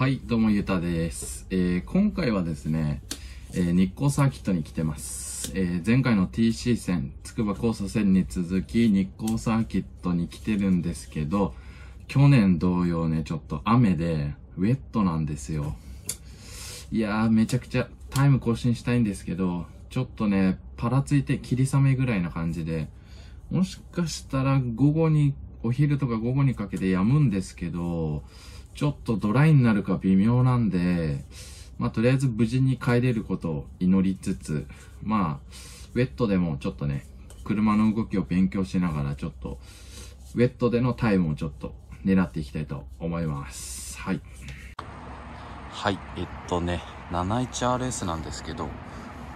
はい、どうもゆたです。えー今回はですね、えー日光サーキットに来てます。えー前回の TC 線、つくば交差線に続き日光サーキットに来てるんですけど、去年同様ね、ちょっと雨で、ウェットなんですよ。いやー、めちゃくちゃタイム更新したいんですけど、ちょっとね、パラついて霧雨ぐらいな感じで、もしかしたら午後に、お昼とか午後にかけて止むんですけど、ちょっとドライになるか微妙なんで、まあとりあえず無事に帰れることを祈りつつ、まあ、ウェットでもちょっとね、車の動きを勉強しながらちょっと、ウェットでのタイムをちょっと狙っていきたいと思います。はい。はい、えっとね、71RS なんですけど、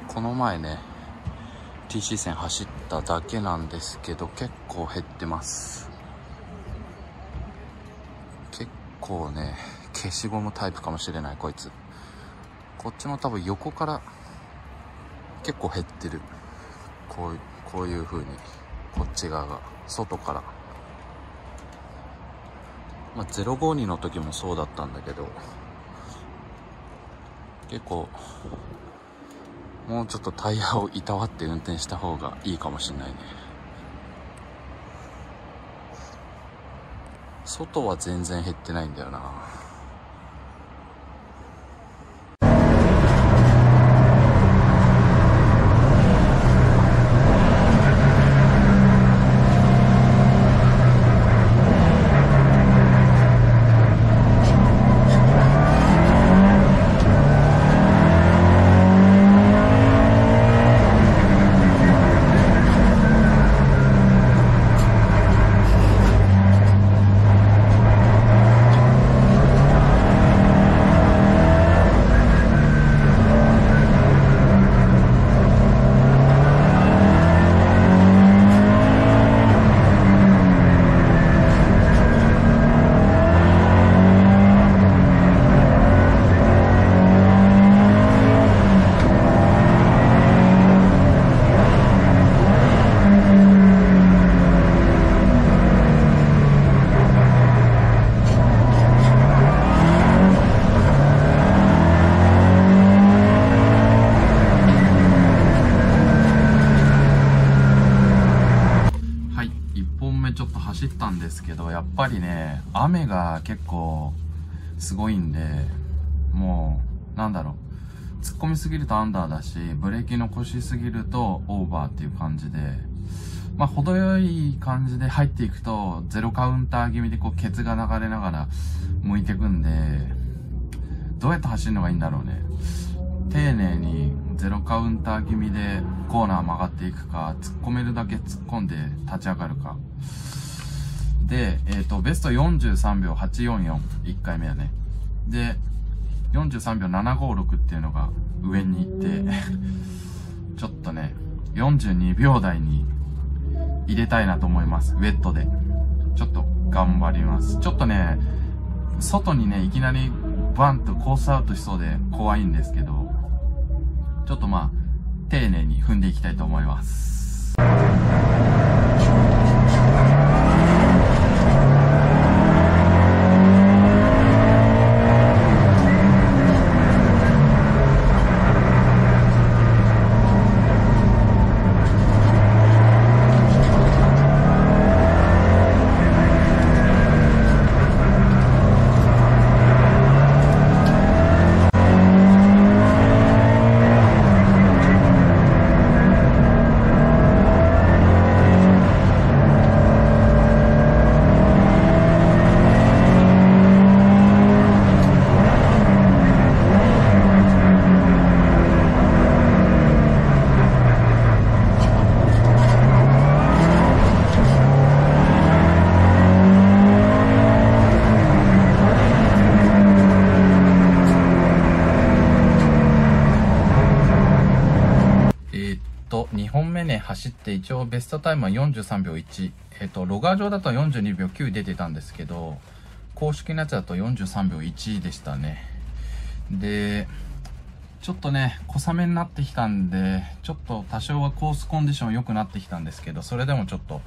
この前ね、TC 線走っただけなんですけど、結構減ってます。結構ね、消しゴムタイプかもしれない、こいつ。こっちも多分横から結構減ってる。こういう、こういう風に、こっち側が、外から。まあ、052の時もそうだったんだけど、結構、もうちょっとタイヤをいたわって運転した方がいいかもしれないね。外は全然減ってないんだよな。はい、1本目ちょっと走ったんですけど、やっぱりね、雨が結構すごいんで、もう、なんだろう、突っ込みすぎるとアンダーだし、ブレーキ残しすぎるとオーバーっていう感じで、まあ、程よい感じで入っていくと、ゼロカウンター気味でこう、ケツが流れながら向いてくんで、どうやって走るのがいいんだろうね。丁寧にゼロカウンター気味でコーナー曲がっていくか、突っ込めるだけ突っ込んで立ち上がるか。で、えっ、と、ベスト43秒844、1回目はね。で、43秒756っていうのが上に行って、ちょっとね、42秒台に入れたいなと思います。ウェットで。ちょっと頑張ります。ちょっとね、外にね、いきなりバンとコースアウトしそうで怖いんですけど、ちょっとまあ、丁寧に踏んでいきたいと思います。えーっと、2本目ね、走って一応ベストタイムは43秒1。えっと、ロガー上だと42秒9出てたんですけど、公式のやつだと43秒1でしたね。で、ちょっとね、小雨になってきたんで、ちょっと多少はコースコンディション良くなってきたんですけど、それでもちょっと、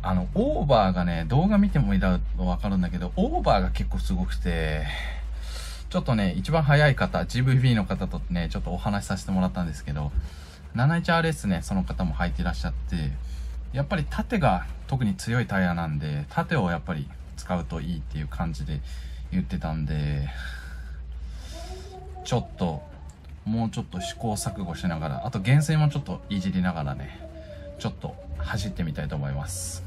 あの、オーバーがね、動画見てもいいだとわかるんだけど、オーバーが結構すごくて、ちょっとね、一番早い方、GVB の方とね、ちょっとお話しさせてもらったんですけど、71RS ね、その方も履いていらっしゃって、やっぱり縦が特に強いタイヤなんで、縦をやっぱり使うといいっていう感じで言ってたんで、ちょっと、もうちょっと試行錯誤しながら、あと減衰もちょっといじりながらね、ちょっと走ってみたいと思います。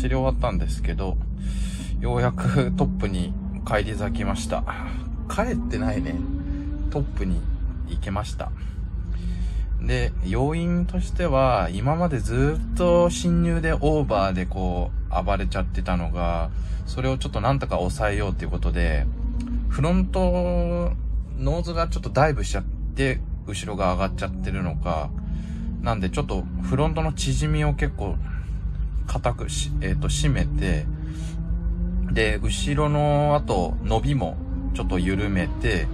走り終わったんですけど、ようやくトップに帰り咲きました。帰ってないね。トップに行けました。で、要因としては、今までずっと侵入でオーバーでこう、暴れちゃってたのが、それをちょっとなんとか抑えようっていうことで、フロント、ノーズがちょっとダイブしちゃって、後ろが上がっちゃってるのか、なんでちょっとフロントの縮みを結構固くし、えっ、ー、と、締めて、で、後ろの、あと、伸びもちょっと緩めて、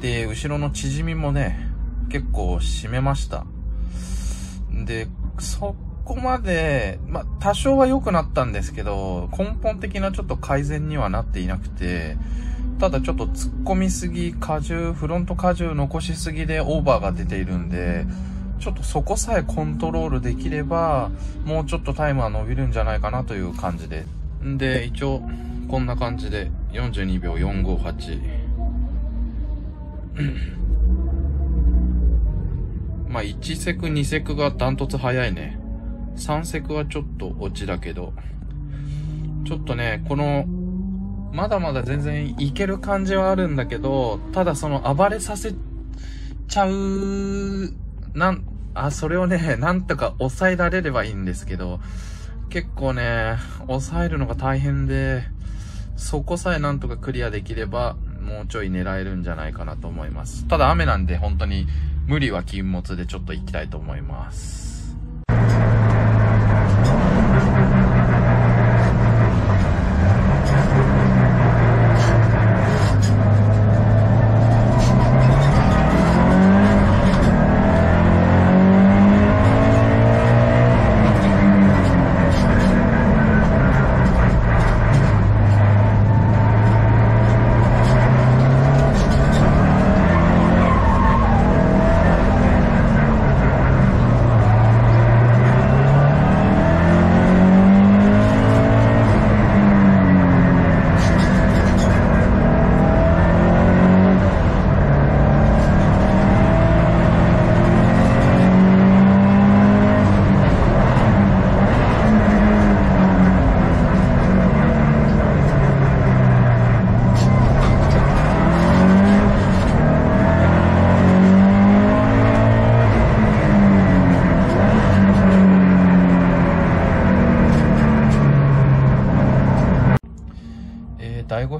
で、後ろの縮みもね、結構締めました。で、そこまで、まあ、多少は良くなったんですけど、根本的なちょっと改善にはなっていなくて、ただちょっと突っ込みすぎ、荷重、フロント荷重残しすぎでオーバーが出ているんで、ちょっとそこさえコントロールできれば、もうちょっとタイムは伸びるんじゃないかなという感じで。んで、一応、こんな感じで、42秒458。まあ、1セク、2セクがダントツ早いね。3セクはちょっと落ちだけど、ちょっとね、この、まだまだ全然いける感じはあるんだけど、ただその暴れさせちゃうなん、あ、それをね、なんとか抑えられればいいんですけど、結構ね、抑えるのが大変で、そこさえなんとかクリアできれば、もうちょい狙えるんじゃないかなと思います。ただ雨なんで本当に無理は禁物でちょっと行きたいと思います。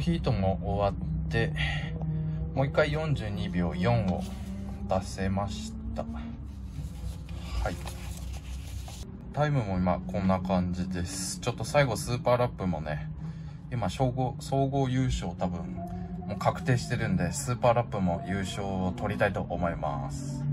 ヒートも終わって、もう一回42秒4を出せました。はい。タイムも今こんな感じです。ちょっと最後スーパーラップもね、今総合、総合優勝多分もう確定してるんで、スーパーラップも優勝を取りたいと思います。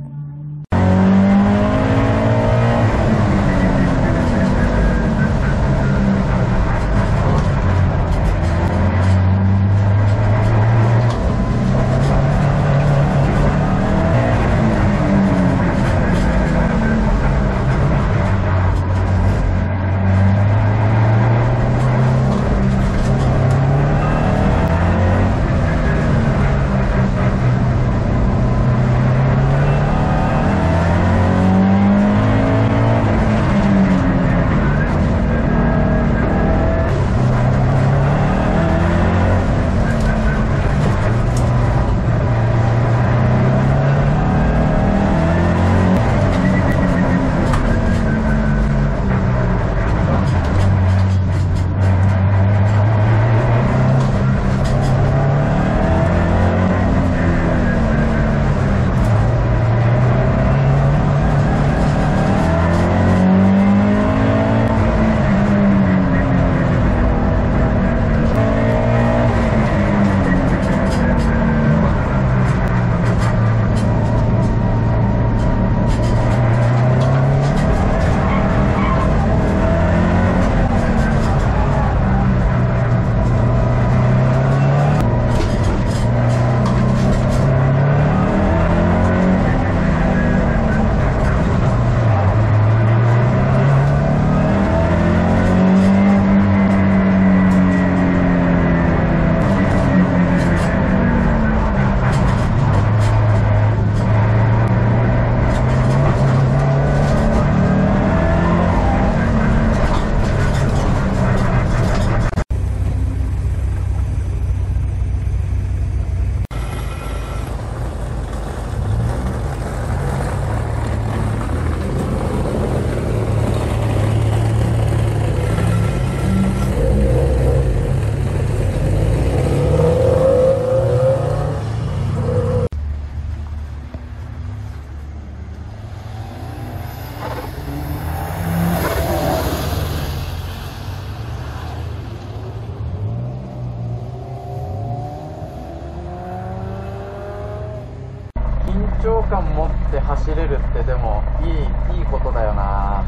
張感持って走れるってでもいいいいことだよな。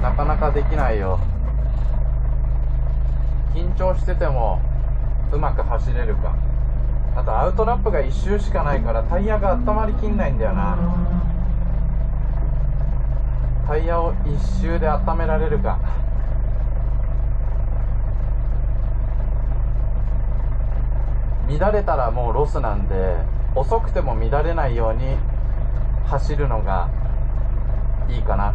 なかなかできないよ。緊張しててもうまく走れるか。あとアウトラップが1周しかないからタイヤが温まりきんないんだよな。タイヤを1周で温められるか。乱れたらもうロスなんで遅くても乱れないように走るのがいいかな。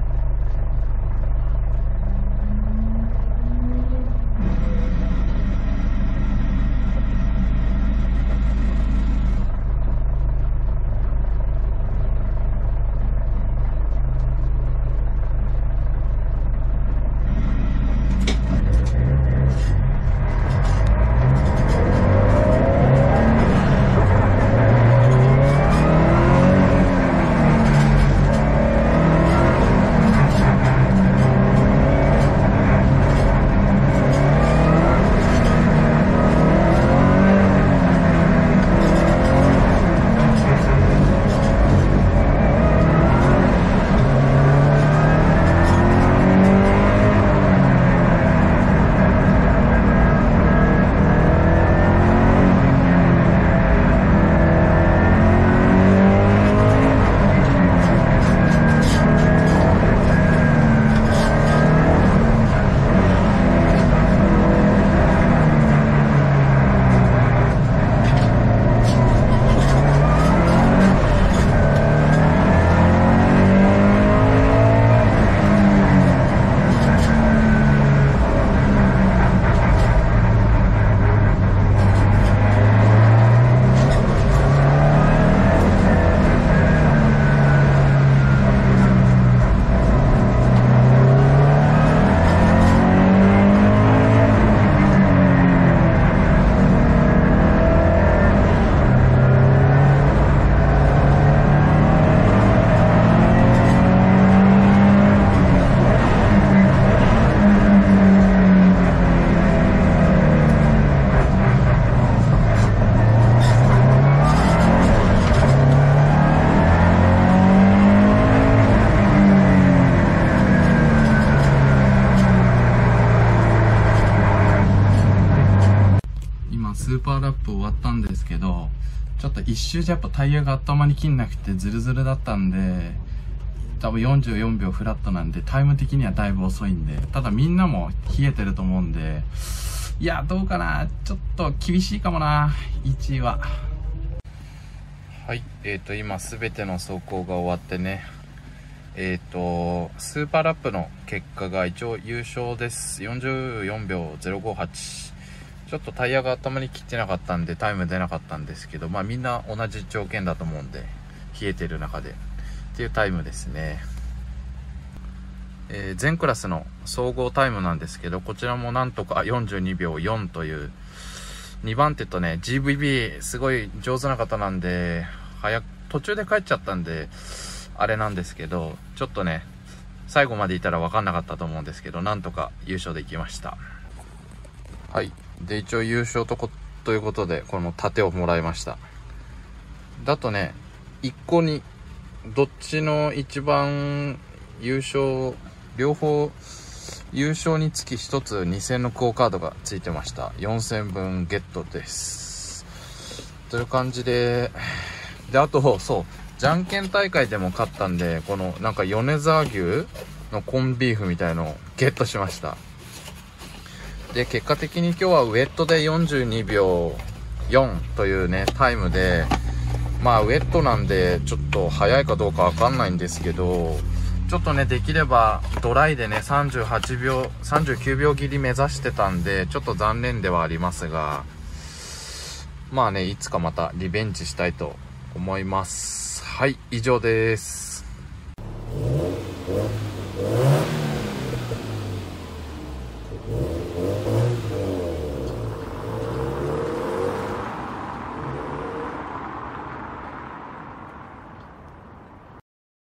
ーパーラップ終わったんですけどちょっと一周じゃやっぱタイヤが温まりきんなくてズルズルだったんで多分44秒フラットなんでタイム的にはだいぶ遅いんでただみんなも冷えてると思うんでいやどうかなちょっと厳しいかもな1位は。はいえーと今全ての走行が終わってねえっ、とスーパーラップの結果が一応優勝です。44秒058ちょっとタイヤが頭に切ってなかったんでタイム出なかったんですけどまあみんな同じ条件だと思うんで冷えてる中で。っていうタイムですね。えー全クラスの総合タイムなんですけどこちらもなんとか42秒4という2番手とね GVB すごい上手な方なんで早く途中で帰っちゃったんであれなんですけどちょっとね最後までいたら分かんなかったと思うんですけどなんとか優勝できました。はい。で一応優勝とこということでこの盾をもらいました。だとね1個にどっちの一番優勝両方優勝につき1つ2000のクオカードがついてました。4000分ゲットです。という感じでであとそうじゃんけん大会でも勝ったんでこのなんか米沢牛のコンビーフみたいのをゲットしました。で結果的に今日はウェットで42秒4というねタイムでまあウェットなんでちょっと早いかどうかわかんないんですけどちょっとねできればドライでね38秒39秒切り目指してたんでちょっと残念ではありますがまあねいつかまたリベンジしたいと思います。はい以上です。